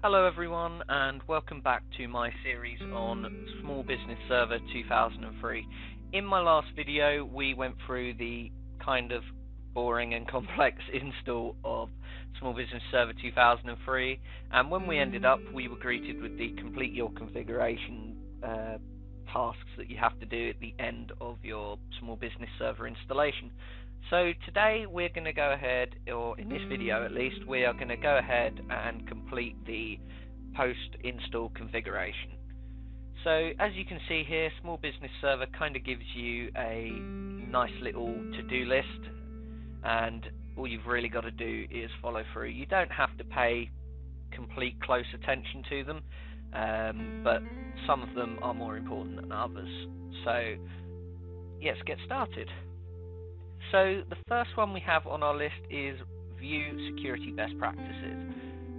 Hello everyone and welcome back to my series on Small Business Server 2003. In my last video we went through the kind of boring and complex install of Small Business Server 2003 and when we ended up we were greeted with the complete your configuration uh, tasks that you have to do at the end of your Small Business Server installation. So today we're going to go ahead, or in this video at least, we are going to go ahead and complete the post-install configuration. So as you can see here, Small Business Server kind of gives you a nice little to-do list and all you've really got to do is follow through. You don't have to pay complete close attention to them, um, but some of them are more important than others. So let's get started. So the first one we have on our list is View Security Best Practices.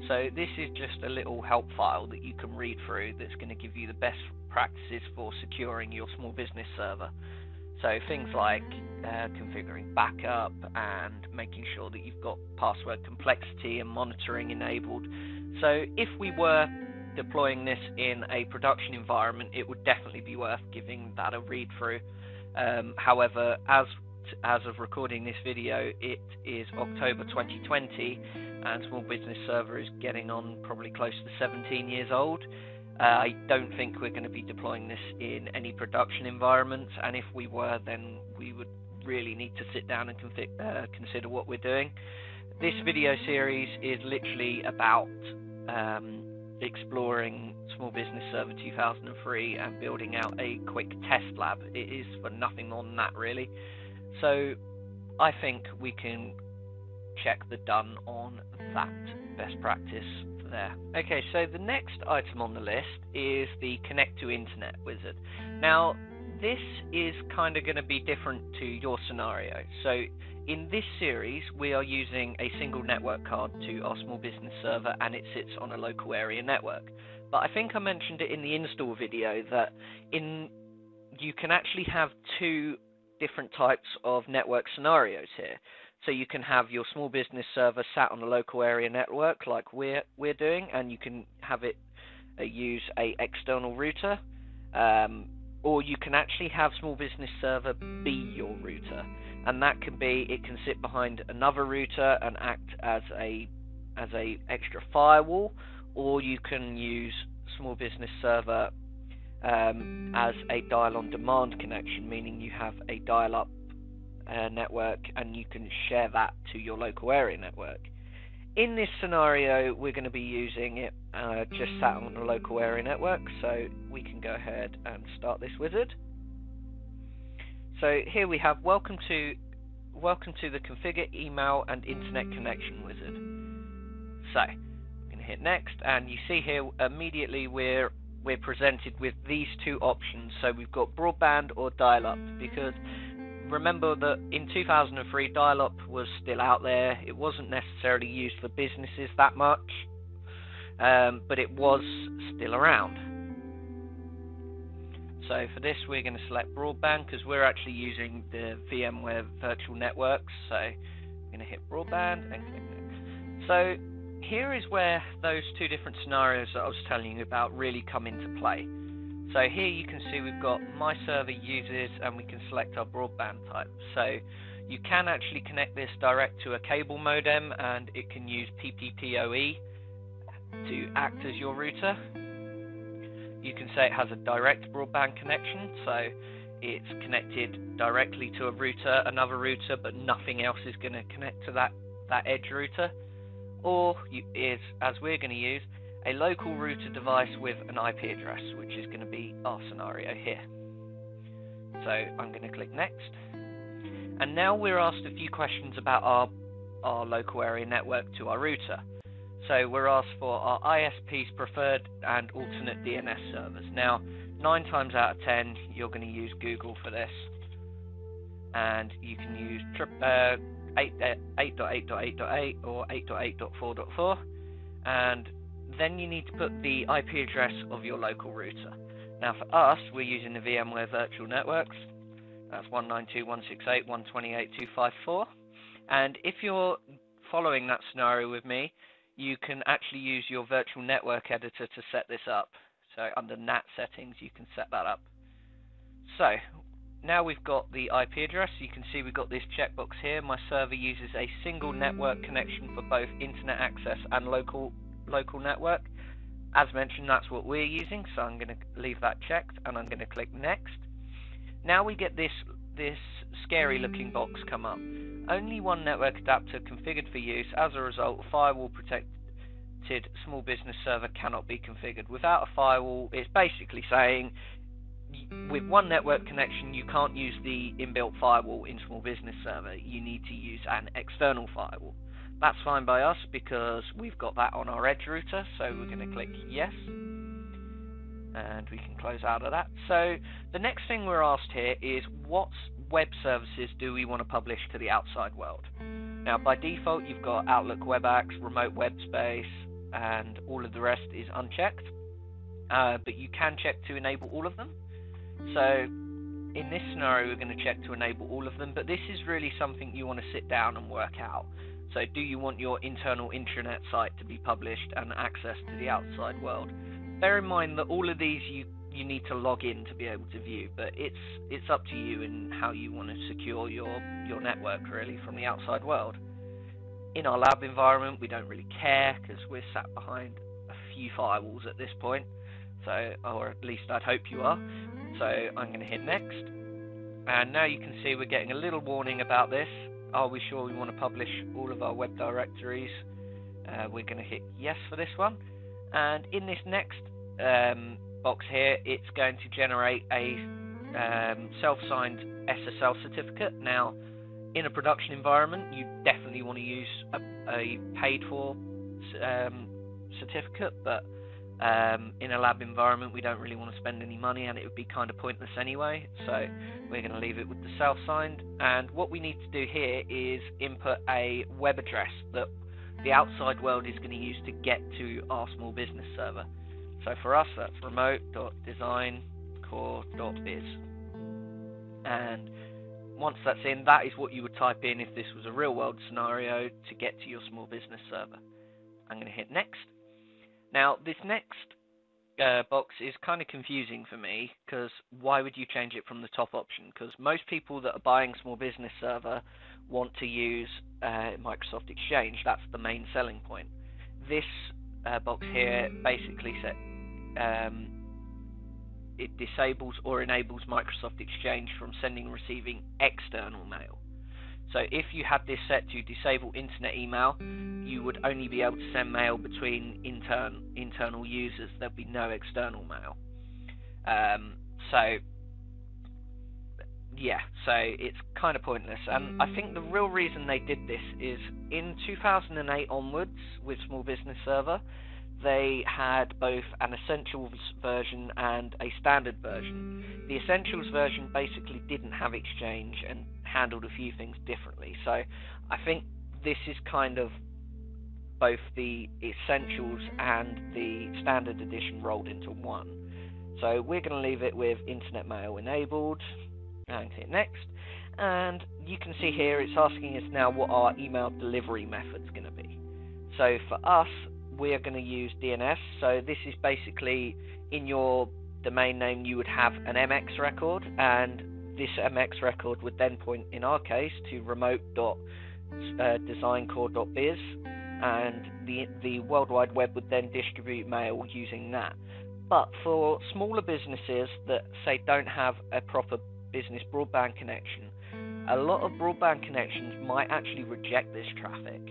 So this is just a little help file that you can read through that's going to give you the best practices for securing your small business server. So things like uh, configuring backup and making sure that you've got password complexity and monitoring enabled. So if we were deploying this in a production environment, it would definitely be worth giving that a read through. Um, however, as as of recording this video, it is October 2020, and Small Business Server is getting on probably close to 17 years old. Uh, I don't think we're going to be deploying this in any production environments, and if we were, then we would really need to sit down and uh, consider what we're doing. This video series is literally about um, exploring Small Business Server 2003 and building out a quick test lab. It is for nothing more than that, really. So I think we can check the done on that best practice there. Okay, so the next item on the list is the Connect to Internet wizard. Now, this is kind of going to be different to your scenario. So in this series, we are using a single network card to our small business server and it sits on a local area network. But I think I mentioned it in the install video that in you can actually have two different types of network scenarios here. So you can have your small business server sat on a local area network like we're we're doing, and you can have it uh, use a external router, um, or you can actually have small business server be your router, and that can be it can sit behind another router and act as a as a extra firewall, or you can use small business server um, as a dial-on-demand connection, meaning you have a dial-up uh, network and you can share that to your local area network. In this scenario, we're going to be using it uh, just sat on a local area network, so we can go ahead and start this wizard. So here we have welcome to welcome to the configure email and internet connection wizard. So I'm going to hit next, and you see here immediately we're we're presented with these two options. So we've got broadband or dial-up because remember that in 2003 dial-up was still out there. It wasn't necessarily used for businesses that much, um, but it was still around. So for this we're going to select broadband because we're actually using the VMware virtual networks. So I'm going to hit broadband and click next. So here is where those two different scenarios that I was telling you about really come into play. So here you can see we've got my server uses and we can select our broadband type. So you can actually connect this direct to a cable modem and it can use PPPoE to act as your router. You can say it has a direct broadband connection, so it's connected directly to a router, another router, but nothing else is going to connect to that, that edge router or is, as we're going to use, a local router device with an IP address, which is going to be our scenario here. So I'm going to click next. And now we're asked a few questions about our, our local area network to our router. So we're asked for our ISP's preferred and alternate DNS servers. Now, 9 times out of 10, you're going to use Google for this. And you can use uh, 8.8.8.8 or 8.8.4.4 and then you need to put the IP address of your local router. Now for us, we're using the VMware Virtual Networks. That's 192.168.128.254. And if you're following that scenario with me, you can actually use your virtual network editor to set this up. So under NAT settings, you can set that up. So now we've got the IP address, you can see we've got this checkbox here. My server uses a single network connection for both internet access and local local network. As mentioned, that's what we're using, so I'm going to leave that checked and I'm going to click next. Now we get this this scary looking box come up. Only one network adapter configured for use. As a result, firewall protected small business server cannot be configured. Without a firewall, it's basically saying with one network connection, you can't use the inbuilt firewall in small business server. You need to use an external firewall. That's fine by us because we've got that on our edge router, so we're going to click yes. And we can close out of that. So the next thing we're asked here is what web services do we want to publish to the outside world? Now by default you've got Outlook Web Access, Remote Web Space, and all of the rest is unchecked. Uh, but you can check to enable all of them. So in this scenario, we're going to check to enable all of them, but this is really something you want to sit down and work out. So do you want your internal intranet site to be published and access to the outside world? Bear in mind that all of these you you need to log in to be able to view, but it's it's up to you and how you want to secure your your network really from the outside world. In our lab environment, we don't really care because we're sat behind a few firewalls at this point. So, or at least I'd hope you are. So I'm going to hit next. And now you can see we're getting a little warning about this. Are we sure we want to publish all of our web directories? Uh, we're going to hit yes for this one. And in this next um, box here, it's going to generate a um, self-signed SSL certificate. Now, in a production environment, you definitely want to use a, a paid-for um, certificate, but um, in a lab environment, we don't really want to spend any money, and it would be kind of pointless anyway. So we're going to leave it with the self-signed. And what we need to do here is input a web address that the outside world is going to use to get to our small business server. So for us, that's remote.designcore.biz. And once that's in, that is what you would type in if this was a real world scenario to get to your small business server. I'm going to hit next. Now, this next uh, box is kind of confusing for me because why would you change it from the top option? Because most people that are buying small business server want to use uh, Microsoft Exchange. That's the main selling point. This uh, box here basically set, um, it disables or enables Microsoft Exchange from sending and receiving external mail. So if you had this set to disable internet email, you would only be able to send mail between intern internal users. There'd be no external mail. Um, so yeah, so it's kind of pointless. And I think the real reason they did this is in 2008 onwards with Small Business Server, they had both an Essentials version and a Standard version. The Essentials version basically didn't have Exchange and handled a few things differently. So I think this is kind of both the Essentials and the Standard Edition rolled into one. So we're going to leave it with Internet Mail enabled and hit next. And you can see here it's asking us now what our email delivery method is going to be. So for us, we're going to use DNS. So this is basically in your domain name you would have an MX record and this MX record would then point, in our case, to remote.designcore.biz, uh, and the the World Wide Web would then distribute mail using that. But for smaller businesses that say don't have a proper business broadband connection, a lot of broadband connections might actually reject this traffic.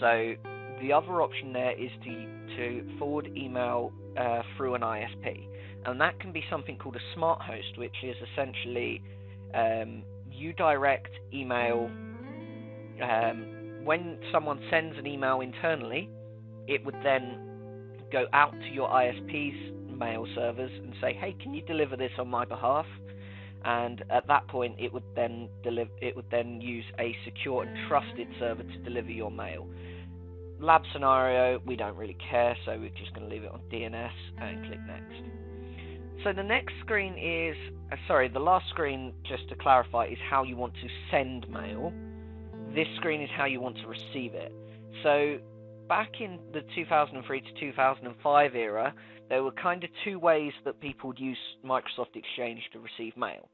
So the other option there is to to forward email uh, through an ISP, and that can be something called a smart host, which is essentially um, you direct email um, when someone sends an email internally, it would then go out to your ISP's mail servers and say, "Hey, can you deliver this on my behalf?" And at that point, it would then deliver. It would then use a secure and trusted server to deliver your mail. Lab scenario, we don't really care, so we're just going to leave it on DNS and click next. So the next screen is, uh, sorry, the last screen, just to clarify, is how you want to send mail. This screen is how you want to receive it. So back in the 2003 to 2005 era, there were kind of two ways that people would use Microsoft Exchange to receive mail.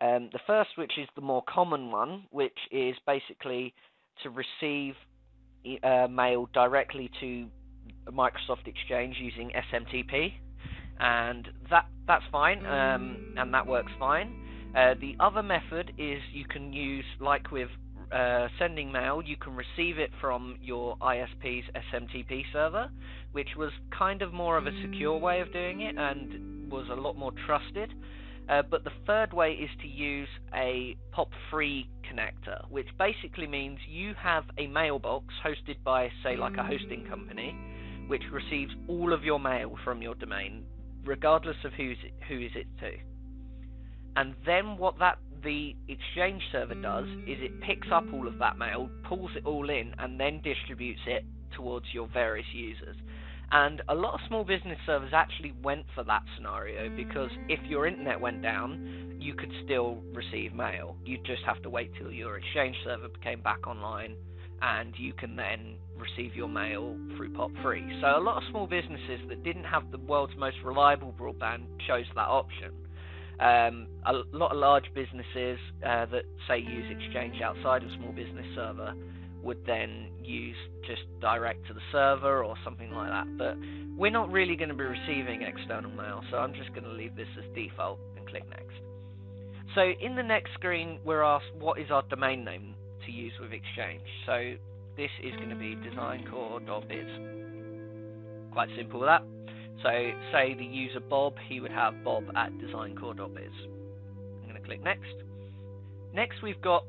Um, the first, which is the more common one, which is basically to receive uh, mail directly to Microsoft Exchange using SMTP, and that that's fine, um, and that works fine. Uh, the other method is you can use, like with uh, sending mail, you can receive it from your ISP's SMTP server, which was kind of more of a secure way of doing it and was a lot more trusted. Uh, but the third way is to use a POP3 connector, which basically means you have a mailbox hosted by, say, like a hosting company, which receives all of your mail from your domain, regardless of who's it, who is it to. And then what that the Exchange server does is it picks up all of that mail, pulls it all in, and then distributes it towards your various users. And a lot of small business servers actually went for that scenario because if your internet went down, you could still receive mail. You'd just have to wait till your Exchange server came back online and you can then receive your mail through POP3. So a lot of small businesses that didn't have the world's most reliable broadband chose that option. Um, a lot of large businesses uh, that say use Exchange outside of small business server would then use just direct to the server or something like that. But we're not really going to be receiving external mail, so I'm just going to leave this as default and click next. So in the next screen, we're asked what is our domain name to use with Exchange. So this is going to be designcore.biz. Quite simple that. So say the user Bob, he would have bob at designcore.biz. I'm going to click next. Next we've got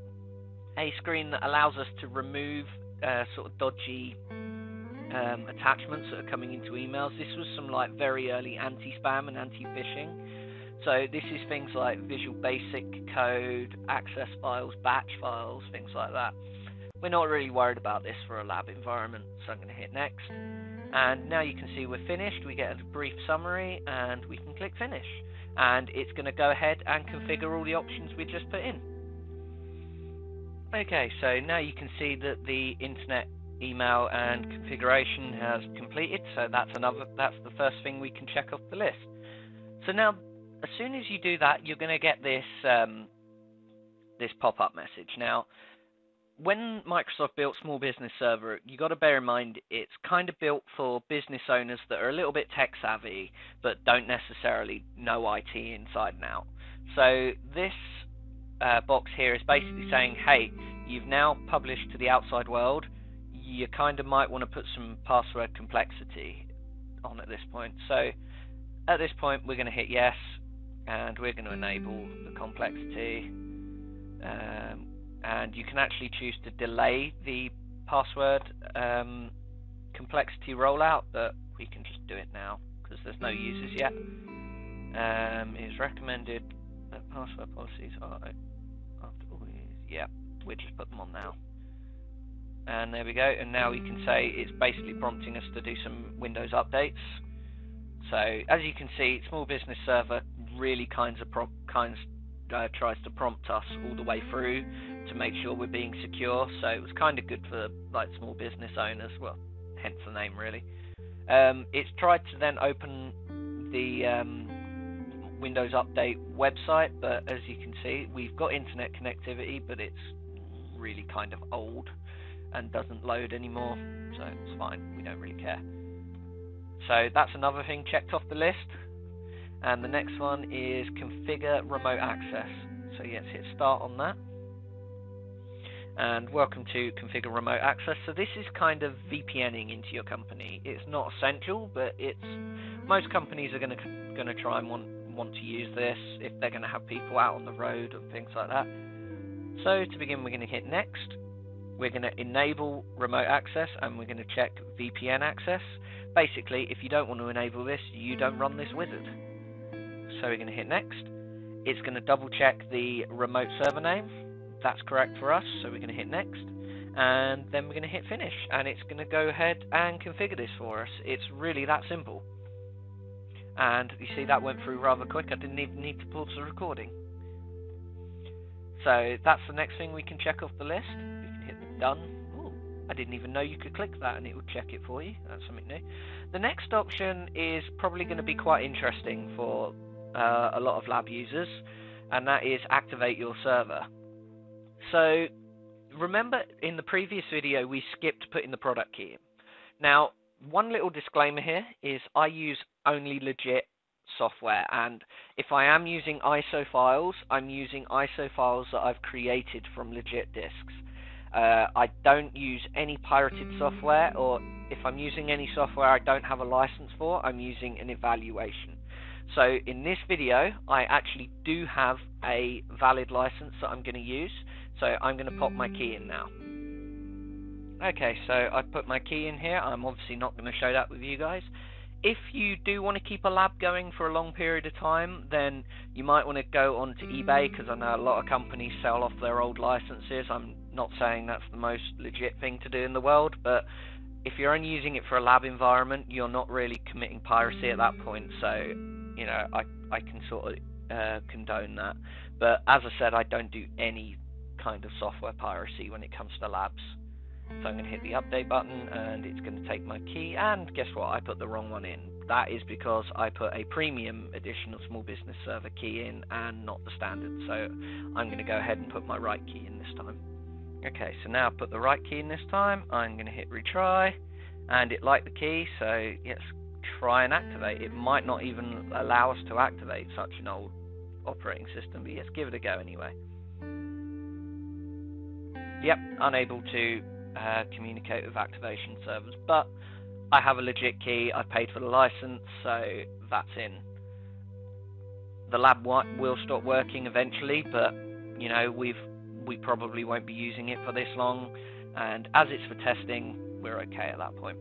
a screen that allows us to remove uh, sort of dodgy um, attachments that are coming into emails. This was some like very early anti-spam and anti-phishing. So this is things like Visual Basic code, access files, batch files, things like that. We're not really worried about this for a lab environment, so I'm going to hit next. And now you can see we're finished. We get a brief summary and we can click finish. And it's going to go ahead and configure all the options we just put in. Okay, so now you can see that the internet email and configuration has completed. So that's another that's the first thing we can check off the list. So now as soon as you do that, you're going to get this um, this pop-up message. Now, when Microsoft built Small Business Server, you got to bear in mind it's kind of built for business owners that are a little bit tech savvy but don't necessarily know IT inside and out. So this uh, box here is basically saying, hey, you've now published to the outside world. You kind of might want to put some password complexity on at this point. So at this point, we're going to hit yes, and we're going to enable the complexity. Um, and you can actually choose to delay the password um, complexity rollout, but we can just do it now because there's no users yet. Um, it is recommended that password policies are yeah, we just put them on now. And there we go, and now we can say it's basically prompting us to do some Windows updates. So as you can see, Small Business Server really kinds of kinds uh, tries to prompt us all the way through to make sure we're being secure. So it was kind of good for like small business owners. Well, hence the name really. Um, it's tried to then open the um, Windows Update website, but as you can see, we've got internet connectivity, but it's really kind of old and doesn't load anymore. So it's fine. We don't really care. So that's another thing checked off the list. And the next one is configure remote access. So yes, hit start on that. And welcome to configure remote access. So this is kind of VPNing into your company. It's not essential, but it's most companies are going to going to try and want want to use this if they're going to have people out on the road and things like that. So to begin, we're going to hit next. We're going to enable remote access and we're going to check VPN access. Basically, if you don't want to enable this, you don't run this wizard so we're going to hit next. It's going to double check the remote server name. That's correct for us, so we're going to hit next. And then we're going to hit finish, and it's going to go ahead and configure this for us. It's really that simple. And you see that went through rather quick. I didn't even need to pause the recording. So that's the next thing we can check off the list. We can hit done. Ooh, I didn't even know you could click that and it would check it for you. That's something new. The next option is probably going to be quite interesting for uh, a lot of lab users, and that is activate your server. So remember in the previous video we skipped putting the product key in. Now, one little disclaimer here is I use only legit software and if I am using ISO files, I'm using ISO files that I've created from legit disks. Uh, I don't use any pirated software or if I'm using any software I don't have a license for, I'm using an evaluation. So in this video, I actually do have a valid license that I'm going to use. So I'm going to pop my key in now. Okay, so I put my key in here. I'm obviously not going to show that with you guys. If you do want to keep a lab going for a long period of time, then you might want to go onto eBay because I know a lot of companies sell off their old licenses. I'm not saying that's the most legit thing to do in the world, but if you're only using it for a lab environment, you're not really committing piracy at that point. So you know, I I can sort of uh, condone that. But as I said, I don't do any kind of software piracy when it comes to labs. So I'm going to hit the update button and it's going to take my key and guess what? I put the wrong one in. That is because I put a premium edition of Small Business Server key in and not the standard. So I'm going to go ahead and put my right key in this time. Okay, so now I put the right key in this time. I'm going to hit retry and it liked the key so let's try and activate. It might not even allow us to activate such an old operating system, but let's give it a go anyway. Yep, unable to uh, communicate with activation servers, but I have a legit key, I paid for the license, so that's in. The lab will stop working eventually, but you know, we've we probably won't be using it for this long, and as it's for testing, we're okay at that point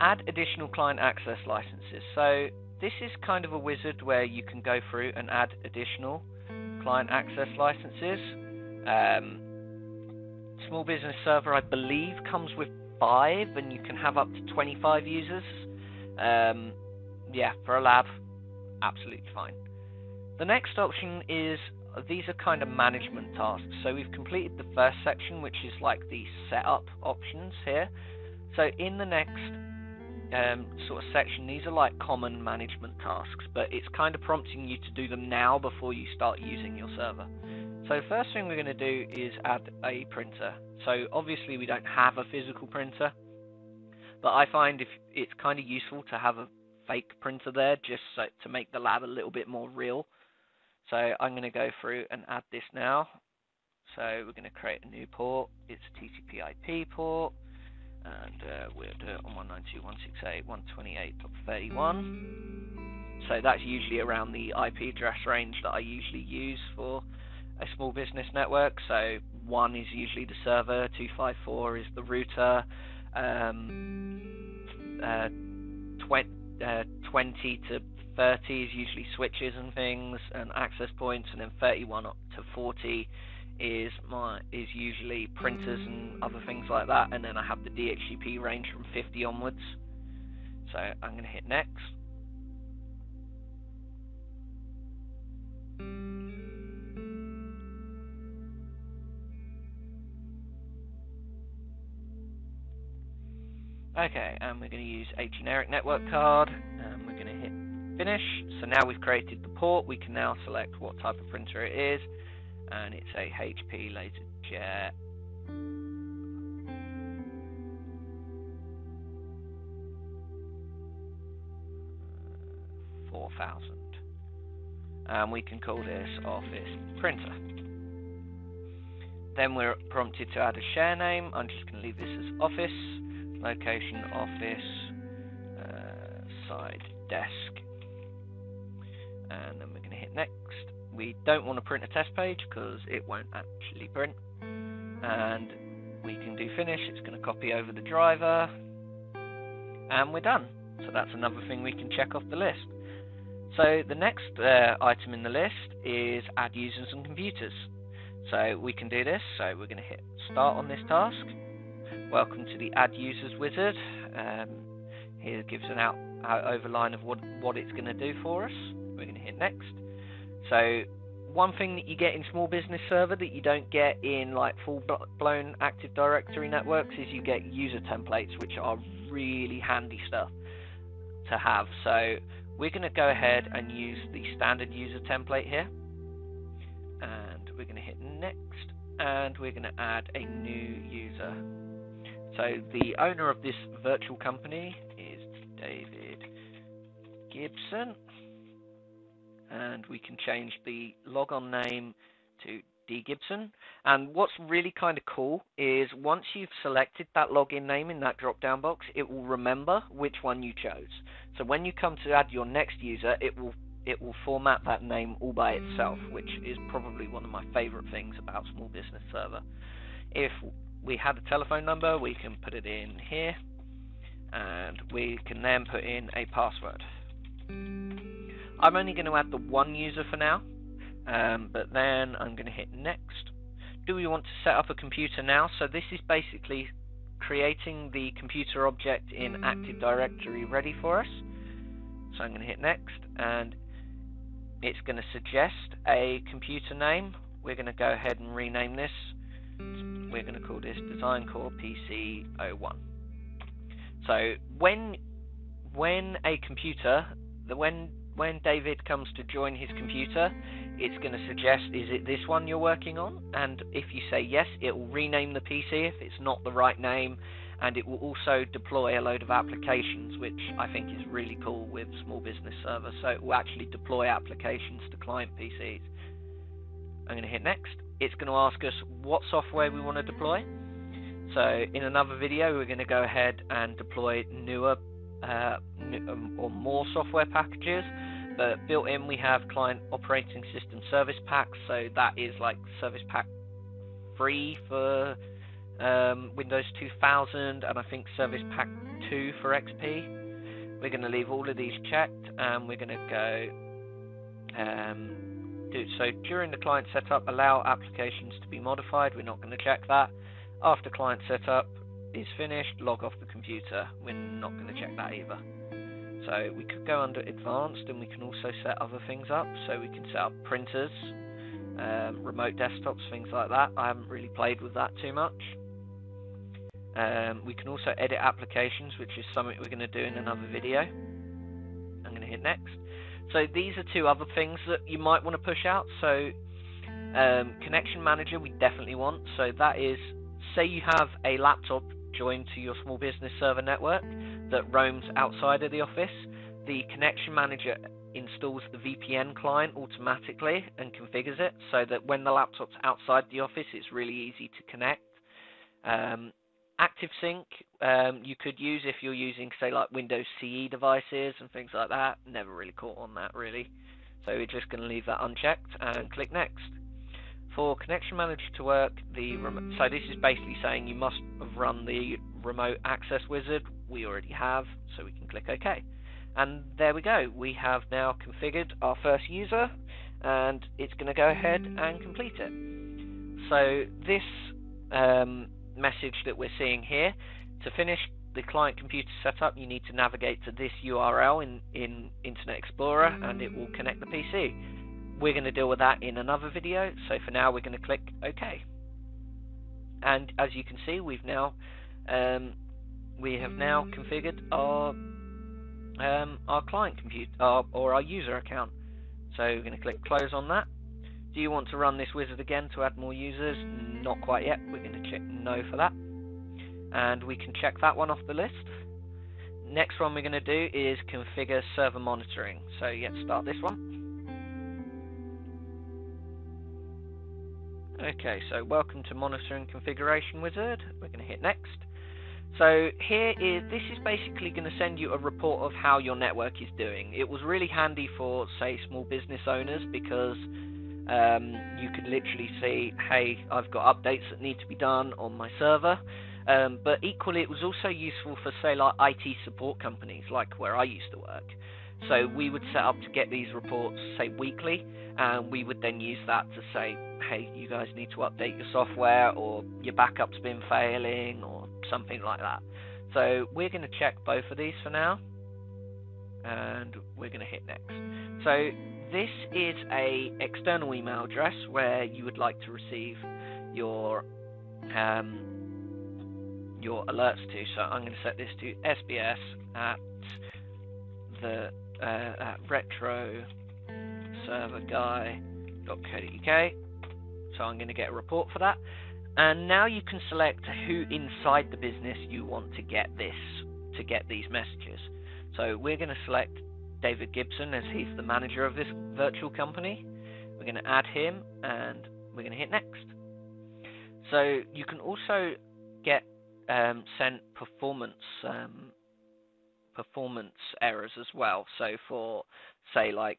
add additional client access licenses. So this is kind of a wizard where you can go through and add additional client access licenses. Um, small business server, I believe, comes with five, and you can have up to 25 users. Um, yeah, for a lab, absolutely fine. The next option is these are kind of management tasks. So we've completed the first section, which is like the setup options here. So in the next um, sort of section, these are like common management tasks, but it's kind of prompting you to do them now before you start using your server. So the first thing we're going to do is add a printer. So obviously we don't have a physical printer, but I find if it's kind of useful to have a fake printer there just so, to make the lab a little bit more real. So I'm going to go through and add this now. So we're going to create a new port. It's a TCP IP port and uh, we'll do it on 192.168.128.31. So that's usually around the IP address range that I usually use for a small business network. So one is usually the server, 254 is the router, um, uh, tw- uh, 20 to 30 is usually switches and things and access points, and then 31 up to 40 is my is usually printers and other things like that, and then I have the DHCP range from 50 onwards. So I'm going to hit next. Okay, and we're going to use a generic network card, and we're going to hit finish. So now we've created the port, we can now select what type of printer it is, and it's a HP LaserJet uh, four thousand. And we can call this Office Printer. Then we're prompted to add a share name. I'm just going to leave this as Office, location Office, uh, side desk, and then we're going to hit Next we don't want to print a test page because it won't actually print. And we can do finish, it's going to copy over the driver, and we're done. So that's another thing we can check off the list. So the next uh, item in the list is add users and computers. So we can do this. So we're going to hit start on this task. Welcome to the add users wizard. Um, here gives an out, out overline of what, what it's going to do for us. We're going to hit next. So one thing that you get in small business server that you don't get in like full blown Active Directory networks is you get user templates, which are really handy stuff to have. So we're going to go ahead and use the standard user template here, and we're going to hit next, and we're going to add a new user. So the owner of this virtual company is David Gibson and we can change the logon name to D Gibson. And what's really kind of cool is once you've selected that login name in that drop down box, it will remember which one you chose. So when you come to add your next user, it will it will format that name all by itself, which is probably one of my favorite things about Small Business Server. If we had a telephone number, we can put it in here, and we can then put in a password. I'm only going to add the one user for now, um, but then I'm going to hit next. Do we want to set up a computer now? So this is basically creating the computer object in Active Directory ready for us. So I'm going to hit next, and it's going to suggest a computer name. We're going to go ahead and rename this. We're going to call this Design Core PC 01. So when when a computer, the when when David comes to join his computer, it's going to suggest, is it this one you're working on? And if you say yes, it will rename the PC if it's not the right name, and it will also deploy a load of applications, which I think is really cool with Small Business Server. So it will actually deploy applications to client PCs. I'm going to hit next. It's going to ask us what software we want to deploy. So in another video, we're going to go ahead and deploy newer uh, um, or more software packages but built in we have client operating system service packs so that is like service pack 3 for um, Windows 2000 and I think service pack 2 for XP we're going to leave all of these checked and we're going to go um, do so during the client setup allow applications to be modified we're not going to check that after client setup is finished log off the computer we're not going to check that either so we could go under advanced and we can also set other things up. So we can set up printers, um, remote desktops, things like that. I haven't really played with that too much. Um, we can also edit applications, which is something we're going to do in another video. I'm going to hit next. So these are two other things that you might want to push out. So um, connection manager we definitely want. So that is, say you have a laptop joined to your small business server network that roams outside of the office, the connection manager installs the VPN client automatically and configures it so that when the laptop's outside the office, it's really easy to connect. Um, ActiveSync um, you could use if you're using, say, like Windows CE devices and things like that. Never really caught on that, really. So we're just going to leave that unchecked and click Next. For Connection Manager to work, the so this is basically saying you must have run the remote access wizard. We already have, so we can click OK. And there we go. We have now configured our first user, and it's going to go ahead and complete it. So this um, message that we're seeing here, to finish the client computer setup, you need to navigate to this URL in, in Internet Explorer, and it will connect the PC. We're going to deal with that in another video, so for now we're going to click OK. And as you can see, we've now um, we have now configured our um, our client computer our, or our user account. So we're going to click close on that. Do you want to run this wizard again to add more users? Not quite yet. We're going to check no for that. And we can check that one off the list. Next one we're going to do is configure server monitoring. So let's start this one. Okay, so welcome to Monitoring Configuration Wizard. We're going to hit next. So here is this is basically going to send you a report of how your network is doing. It was really handy for say small business owners because um, you could literally see, hey, I've got updates that need to be done on my server. Um, but equally, it was also useful for say like IT support companies, like where I used to work. So we would set up to get these reports say weekly, and we would then use that to say, hey, you guys need to update your software, or your backup's been failing, or something like that. So we're going to check both of these for now, and we're going to hit next. So this is a external email address where you would like to receive your um, your alerts to. So I'm going to set this to SBS at the uh, at retro server guy.co.uk. So I'm going to get a report for that. And now you can select who inside the business you want to get this to get these messages. So we're going to select David Gibson as he's the manager of this virtual company. We're going to add him and we're going to hit next. So you can also get um, sent performance um, performance errors as well. So for say like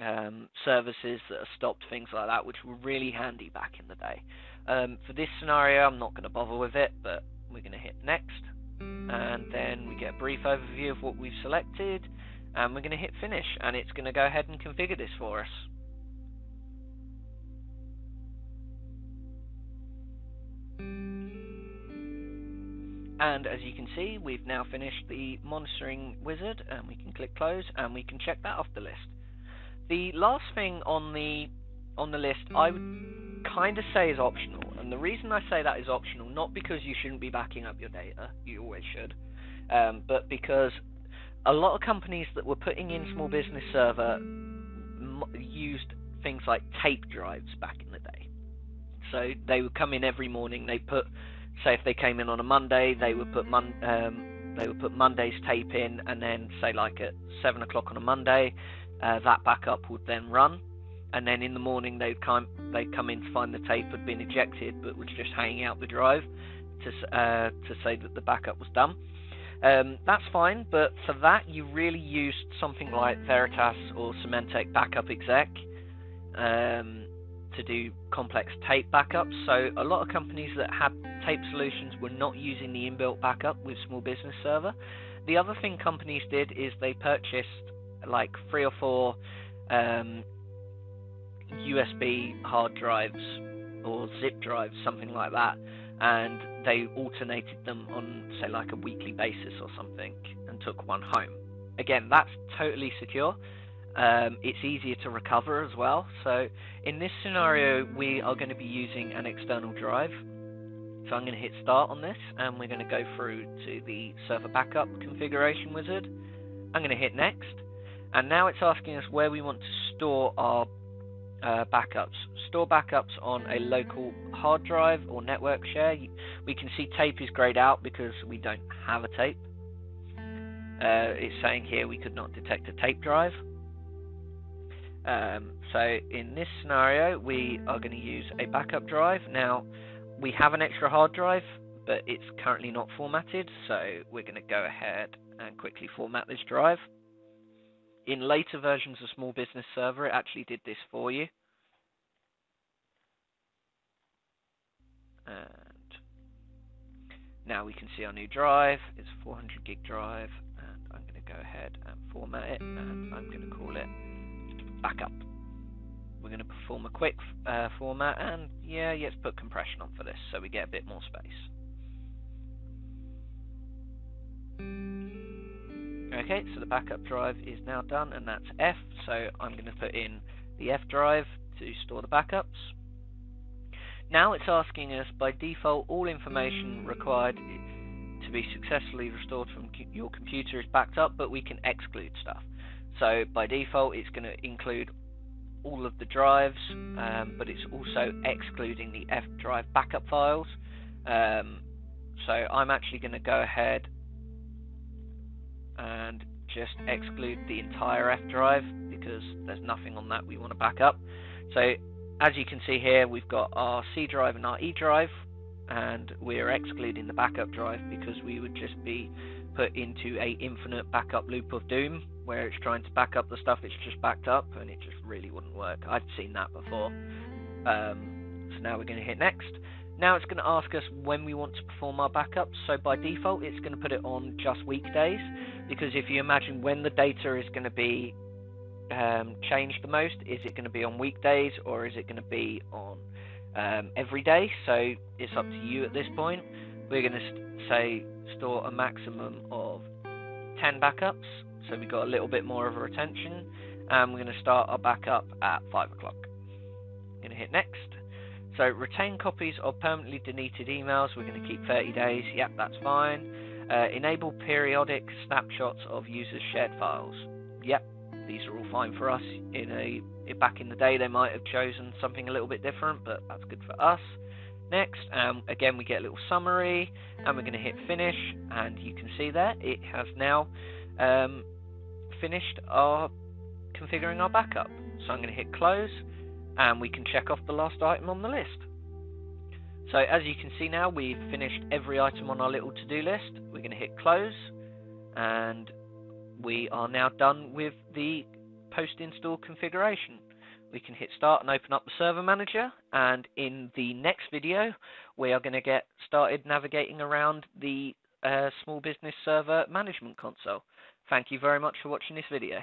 um, services that are stopped, things like that, which were really handy back in the day. Um, for this scenario, I'm not going to bother with it, but we're going to hit next, and then we get a brief overview of what we've selected, and we're going to hit finish, and it's going to go ahead and configure this for us. And as you can see, we've now finished the monitoring wizard, and we can click close, and we can check that off the list. The last thing on the on the list, I would kind of say is optional, and the reason I say that is optional, not because you shouldn't be backing up your data, you always should, um, but because a lot of companies that were putting in small business server used things like tape drives back in the day. So they would come in every morning. They put, say, if they came in on a Monday, they would put mon- um, they would put Monday's tape in, and then say like at seven o'clock on a Monday, uh, that backup would then run, and then in the morning they'd come they'd come in to find the tape had been ejected, but was just hanging out the drive to uh, to say that the backup was done. Um, that's fine, but for that you really used something like Veritas or Symantec Backup Exec um, to do complex tape backups. So a lot of companies that had tape solutions were not using the inbuilt backup with Small Business Server. The other thing companies did is they purchased like three or four um, USB hard drives or zip drives, something like that, and they alternated them on, say, like a weekly basis or something, and took one home. Again, that's totally secure. Um, it's easier to recover as well. So in this scenario, we are going to be using an external drive. So I'm going to hit start on this, and we're going to go through to the server backup configuration wizard. I'm going to hit next, and now it's asking us where we want to store our uh, backups. Store backups on a local hard drive or network share. We can see tape is grayed out because we don't have a tape. Uh, it's saying here we could not detect a tape drive. Um, so in this scenario, we are going to use a backup drive. Now, we have an extra hard drive, but it's currently not formatted, so we're going to go ahead and quickly format this drive. In later versions of Small Business Server, it actually did this for you. And now we can see our new drive. It's a 400 gig drive, and I'm going to go ahead and format it, and I'm going to call it backup. We're going to perform a quick uh, format, and yeah, let's put compression on for this so we get a bit more space. Okay, so the backup drive is now done, and that's F, so I'm going to put in the F drive to store the backups. Now it's asking us, by default, all information required to be successfully restored from your computer is backed up, but we can exclude stuff. So by default, it's going to include all of the drives, um, but it's also excluding the F drive backup files. Um, so I'm actually going to go ahead and just exclude the entire F drive because there's nothing on that we want to back up. So as you can see here, we've got our C drive and our E drive, and we're excluding the backup drive because we would just be put into a infinite backup loop of doom where it's trying to back up the stuff it's just backed up, and it just really wouldn't work. I've seen that before. Um, so now we're going to hit next. Now it's going to ask us when we want to perform our backups. So by default, it's going to put it on just weekdays because if you imagine when the data is going to be um, changed the most, is it going to be on weekdays or is it going to be on um, every day? So it's up to you at this point. We're going to st say store a maximum of 10 backups, so we've got a little bit more of a retention. and we're going to start our backup at 5 o'clock. I'm going to hit next. So retain copies of permanently deleted emails. We're going to keep 30 days. Yep, that's fine. Uh, enable periodic snapshots of users' shared files. Yep, these are all fine for us. In a back in the day, they might have chosen something a little bit different, but that's good for us. Next, um, again, we get a little summary, and we're going to hit finish, and you can see there it has now um, finished our configuring our backup. So I'm going to hit close and we can check off the last item on the list. So as you can see now, we've finished every item on our little to-do list. We're going to hit close, and we are now done with the post-install configuration. We can hit start and open up the server manager, and in the next video, we are going to get started navigating around the uh, small business server management console. Thank you very much for watching this video.